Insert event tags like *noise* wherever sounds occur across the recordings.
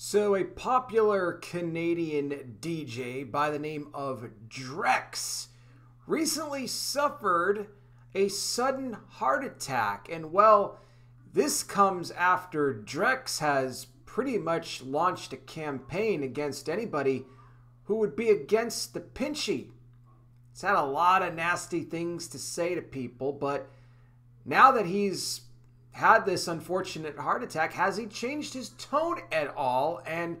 So, a popular Canadian DJ by the name of Drex recently suffered a sudden heart attack. And, well, this comes after Drex has pretty much launched a campaign against anybody who would be against the Pinchi. He's had a lot of nasty things to say to people, but now that he's had this unfortunate heart attack. Has he changed his tone at all? And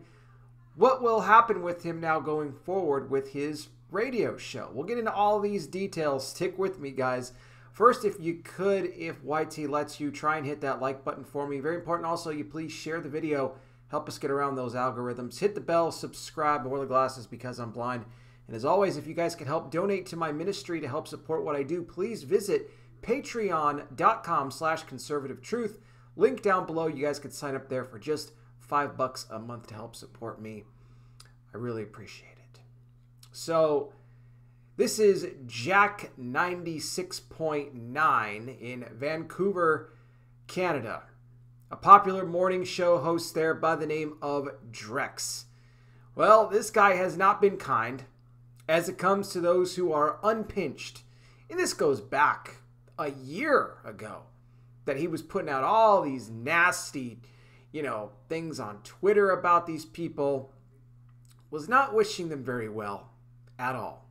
what will happen with him now going forward with his radio show? We'll get into all these details. Stick with me, guys. First, if you could, if YT lets you, try and hit that like button for me. Very important also, you please share the video. Help us get around those algorithms. Hit the bell, subscribe, wear the glasses because I'm blind. And as always, if you guys can help donate to my ministry to help support what I do, please visit patreon.com slash conservative truth. Link down below. You guys can sign up there for just five bucks a month to help support me. I really appreciate it. So this is Jack 96.9 in Vancouver, Canada. A popular morning show host there by the name of Drex. Well, this guy has not been kind as it comes to those who are unpinched. And this goes back a year ago that he was putting out all these nasty, you know, things on Twitter about these people, was not wishing them very well at all.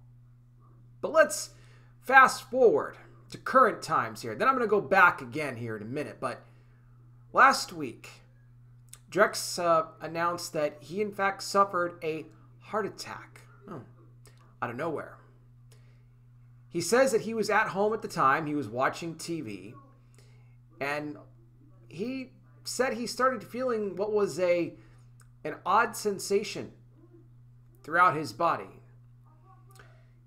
But let's fast forward to current times here. Then I'm going to go back again here in a minute. But last week, Drex uh, announced that he, in fact, suffered a heart attack oh, out of nowhere. He says that he was at home at the time, he was watching TV, and he said he started feeling what was a an odd sensation throughout his body. He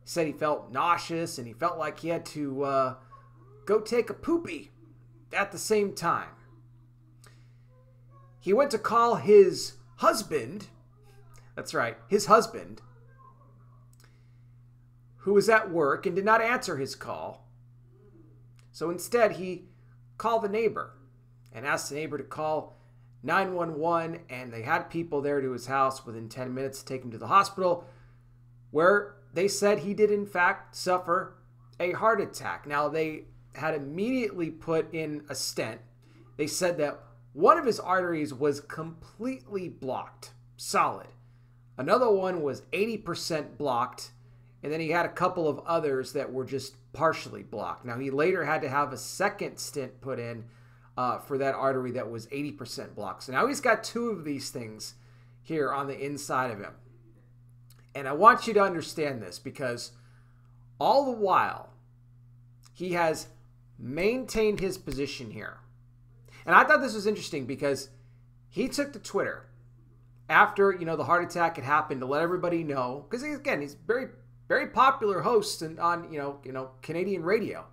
said he felt nauseous and he felt like he had to uh, go take a poopy at the same time. He went to call his husband, that's right, his husband, who was at work and did not answer his call. So instead, he called the neighbor and asked the neighbor to call 911, and they had people there to his house within 10 minutes to take him to the hospital, where they said he did, in fact, suffer a heart attack. Now, they had immediately put in a stent. They said that one of his arteries was completely blocked, solid. Another one was 80% blocked and then he had a couple of others that were just partially blocked. Now, he later had to have a second stent put in uh, for that artery that was 80% blocked. So now he's got two of these things here on the inside of him. And I want you to understand this because all the while, he has maintained his position here. And I thought this was interesting because he took to Twitter after, you know, the heart attack had happened to let everybody know because again, he's very very popular host and on you know you know Canadian radio.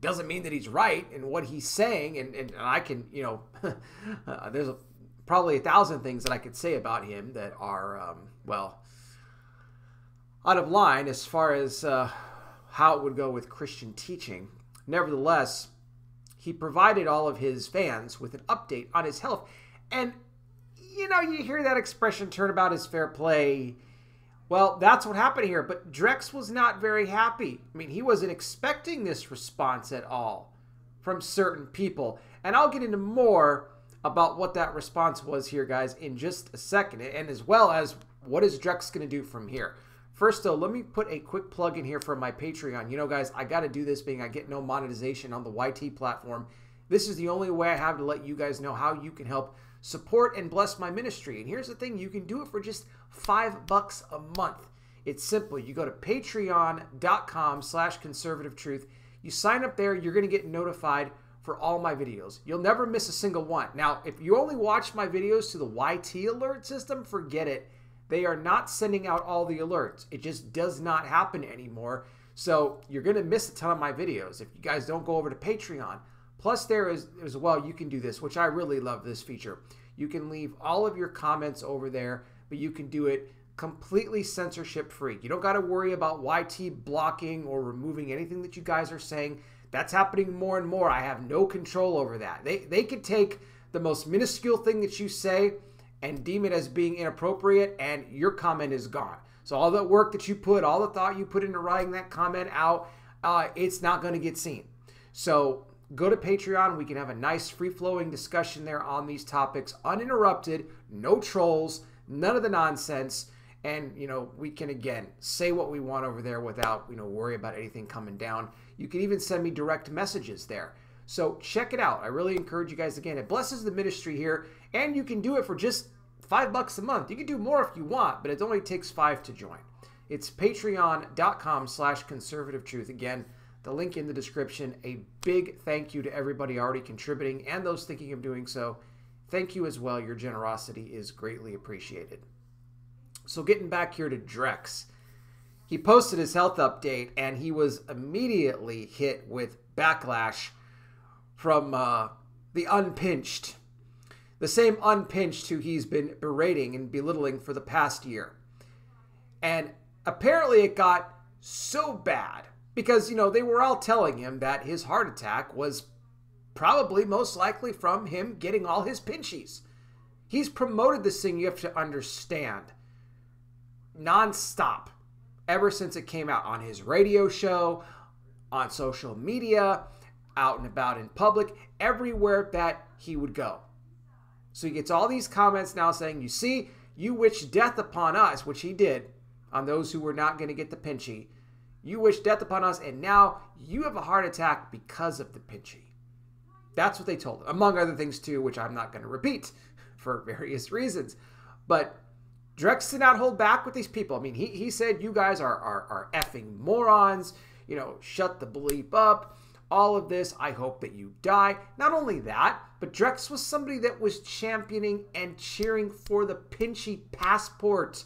Doesn't mean that he's right in what he's saying, and, and, and I can you know *laughs* uh, there's a, probably a thousand things that I could say about him that are um, well out of line as far as uh, how it would go with Christian teaching. Nevertheless, he provided all of his fans with an update on his health, and you know you hear that expression "turnabout is fair play." Well, that's what happened here. But Drex was not very happy. I mean, he wasn't expecting this response at all from certain people. And I'll get into more about what that response was here, guys, in just a second. And as well as what is Drex going to do from here. First, though, let me put a quick plug in here for my Patreon. You know, guys, I got to do this being I get no monetization on the YT platform. This is the only way I have to let you guys know how you can help support and bless my ministry. And here's the thing, you can do it for just five bucks a month. It's simple. You go to patreon.com slash conservative truth. You sign up there, you're going to get notified for all my videos. You'll never miss a single one. Now, if you only watch my videos to the YT alert system, forget it. They are not sending out all the alerts. It just does not happen anymore. So you're going to miss a ton of my videos if you guys don't go over to Patreon. Plus, there is as well, you can do this, which I really love this feature. You can leave all of your comments over there, but you can do it completely censorship free. You don't got to worry about YT blocking or removing anything that you guys are saying. That's happening more and more. I have no control over that. They they could take the most minuscule thing that you say and deem it as being inappropriate, and your comment is gone. So all the work that you put, all the thought you put into writing that comment out, uh, it's not going to get seen. So go to Patreon. We can have a nice free flowing discussion there on these topics, uninterrupted, no trolls, none of the nonsense. And, you know, we can again say what we want over there without, you know, worry about anything coming down. You can even send me direct messages there. So check it out. I really encourage you guys again. It blesses the ministry here, and you can do it for just five bucks a month. You can do more if you want, but it only takes five to join. It's patreon.com slash conservative truth. Again, the link in the description. A big thank you to everybody already contributing and those thinking of doing so. Thank you as well. Your generosity is greatly appreciated. So, getting back here to Drex, he posted his health update and he was immediately hit with backlash from uh, the unpinched, the same unpinched who he's been berating and belittling for the past year. And apparently, it got so bad because, you know, they were all telling him that his heart attack was probably most likely from him getting all his pinchis. He's promoted this thing, you have to understand, nonstop ever since it came out on his radio show, on social media, out and about in public, everywhere that he would go. So he gets all these comments now saying, You see, you wish death upon us, which he did on those who were not going to get the pinchi. You wish death upon us, and now you have a heart attack because of the pinchi. That's what they told him, among other things, too, which I'm not going to repeat *laughs* for various reasons. But Drex did not hold back with these people. I mean, he, he said, You guys are, are, are effing morons. You know, shut the bleep up. All of this, I hope that you die. Not only that, but Drex was somebody that was championing and cheering for the Pinchi passport.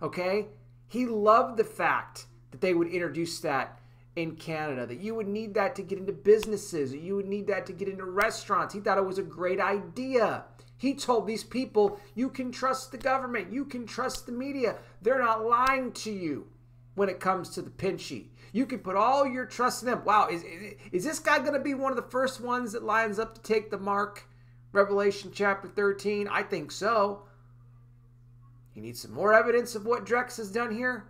Okay? He loved the fact that they would introduce that in Canada, that you would need that to get into businesses, you would need that to get into restaurants. He thought it was a great idea. He told these people, you can trust the government, you can trust the media. They're not lying to you when it comes to the Pinchi. You can put all your trust in them. Wow, is, is, is this guy going to be one of the first ones that lines up to take the mark? Revelation chapter 13? I think so. You need some more evidence of what Drex has done here?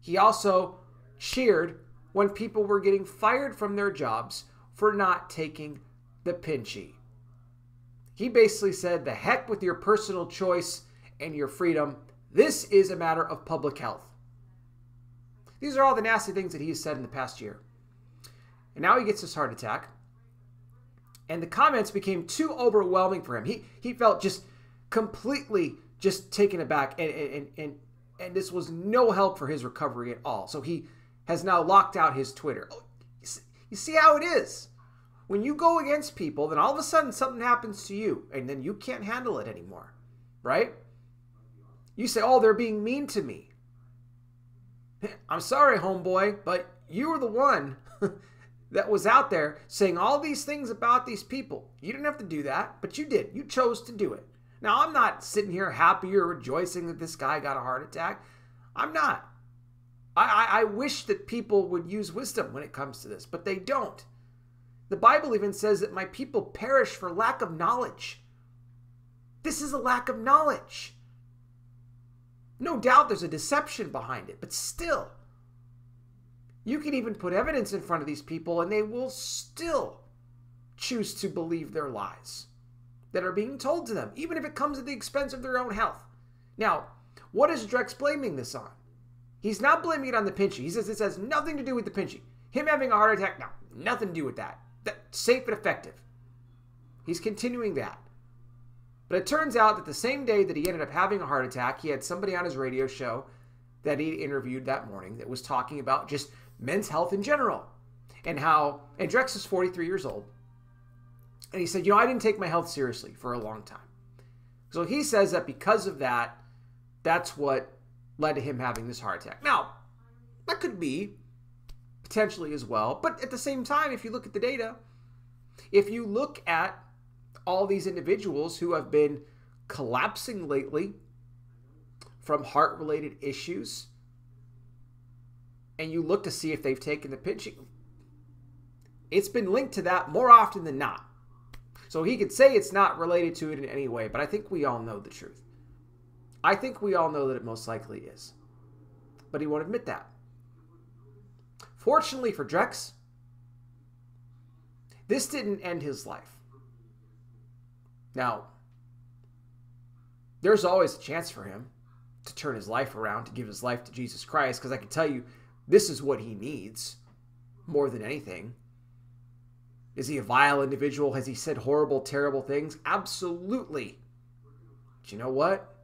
He also cheered when people were getting fired from their jobs for not taking the pinchi. He basically said, the heck with your personal choice and your freedom. This is a matter of public health. These are all the nasty things that he has said in the past year. And now he gets this heart attack. And the comments became too overwhelming for him. He he felt just completely just taken aback and and and, and this was no help for his recovery at all. So he has now locked out his Twitter. Oh, you see how it is? When you go against people, then all of a sudden something happens to you, and then you can't handle it anymore, right? You say, oh, they're being mean to me. *laughs* I'm sorry, homeboy, but you were the one *laughs* that was out there saying all these things about these people. You didn't have to do that, but you did. You chose to do it. Now, I'm not sitting here happy or rejoicing that this guy got a heart attack. I'm not. I, I, wish that people would use wisdom when it comes to this, but they don't. The Bible even says that my people perish for lack of knowledge. This is a lack of knowledge. No doubt there's a deception behind it, but still, you can even put evidence in front of these people and they will still choose to believe their lies that are being told to them, even if it comes at the expense of their own health. Now, what is Drex blaming this on? He's not blaming it on the pinchi. He says this has nothing to do with the pinchi. Him having a heart attack, no, nothing to do with that. that safe and effective. He's continuing that. But it turns out that the same day that he ended up having a heart attack, he had somebody on his radio show that he interviewed that morning that was talking about just men's health in general and how, and Drex is 43 years old. And he said, You know, I didn't take my health seriously for a long time. So he says that because of that, that's what led to him having this heart attack. Now, that could be potentially as well. But at the same time, if you look at the data, if you look at all these individuals who have been collapsing lately from heart related issues, and you look to see if they've taken the pinching, it's been linked to that more often than not. So he could say it's not related to it in any way, but I think we all know the truth. I think we all know that it most likely is. But he won't admit that. Fortunately for Drex, this didn't end his life. Now, there's always a chance for him to turn his life around, to give his life to Jesus Christ, because I can tell you this is what he needs more than anything. Is he a vile individual? Has he said horrible, terrible things? Absolutely. But you know what?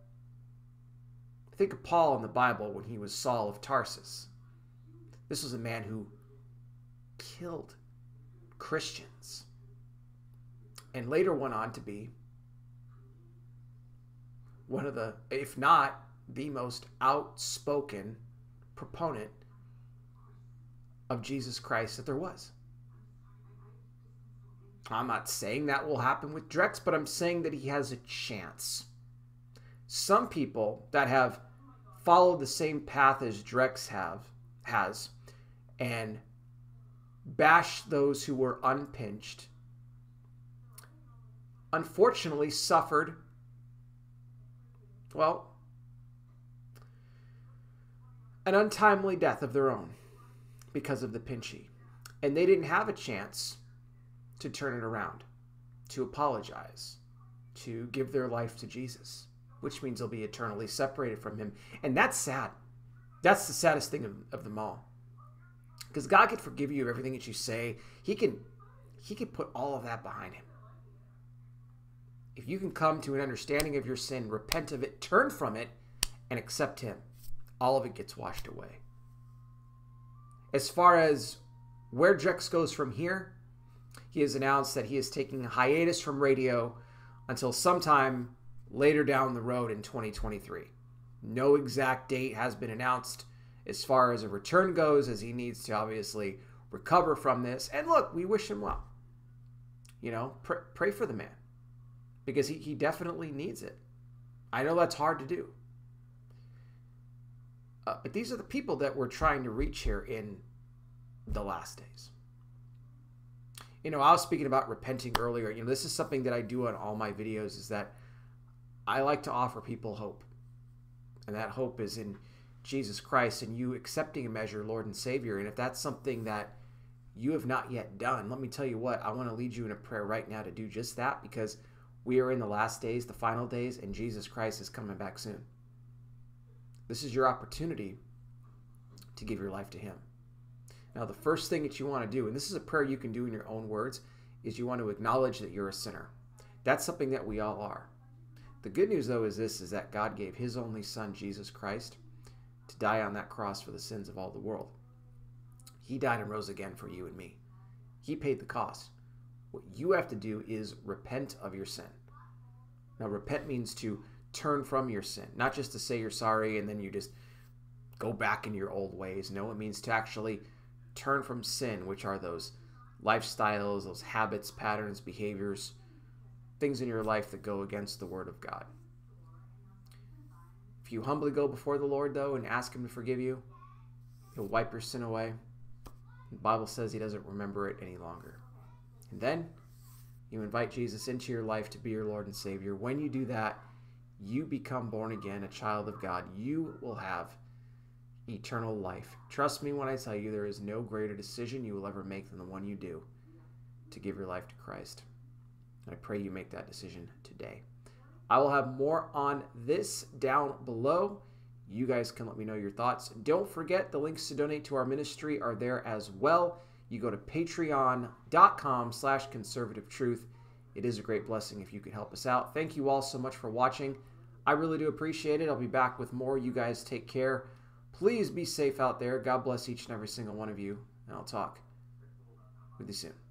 Think of Paul in the Bible when he was Saul of Tarsus. This was a man who killed Christians and later went on to be one of the, if not the most outspoken proponent of Jesus Christ that there was. I'm not saying that will happen with Drex, but I'm saying that he has a chance. Some people that have followed the same path as Drex have has and bash those who were unpinched unfortunately suffered well an untimely death of their own because of the pinchi. And they didn't have a chance to turn it around, to apologize, to give their life to Jesus, which means they'll be eternally separated from Him. And that's sad. That's the saddest thing of, of them all. Because God can forgive you of everything that you say. He can He can put all of that behind Him. If you can come to an understanding of your sin, repent of it, turn from it, and accept Him, all of it gets washed away. As far as where Drex goes from here, he has announced that he is taking a hiatus from radio until sometime later down the road in 2023. No exact date has been announced as far as a return goes, as he needs to obviously recover from this. And look, we wish him well. You know, pr- pray for the man because he, he definitely needs it. I know that's hard to do. Uh, but these are the people that we're trying to reach here in the last days you know, I was speaking about repenting earlier. You know, this is something that I do on all my videos is that I like to offer people hope. And that hope is in Jesus Christ and you accepting a measure, Lord and Savior. And if that's something that you have not yet done, let me tell you what, I want to lead you in a prayer right now to do just that because we are in the last days, the final days, and Jesus Christ is coming back soon. This is your opportunity to give your life to Him. Now, the first thing that you want to do, and this is a prayer you can do in your own words, is you want to acknowledge that you're a sinner. That's something that we all are. The good news, though, is this is that God gave his only son, Jesus Christ, to die on that cross for the sins of all the world. He died and rose again for you and me. He paid the cost. What you have to do is repent of your sin. Now, repent means to turn from your sin, not just to say you're sorry and then you just go back in your old ways. No, it means to actually turn from sin, which are those lifestyles, those habits, patterns, behaviors, things in your life that go against the Word of God. If you humbly go before the Lord, though, and ask Him to forgive you, He'll wipe your sin away. The Bible says He doesn't remember it any longer. And then you invite Jesus into your life to be your Lord and Savior. When you do that, you become born again, a child of God. You will have eternal life. Trust me when I tell you there is no greater decision you will ever make than the one you do to give your life to Christ. I pray you make that decision today. I will have more on this down below. You guys can let me know your thoughts. Don't forget the links to donate to our ministry are there as well. You go to patreon.com slash conservative truth. It is a great blessing if you could help us out. Thank you all so much for watching. I really do appreciate it. I'll be back with more. You guys take care. Please be safe out there. God bless each and every single one of you, and I'll talk with you soon.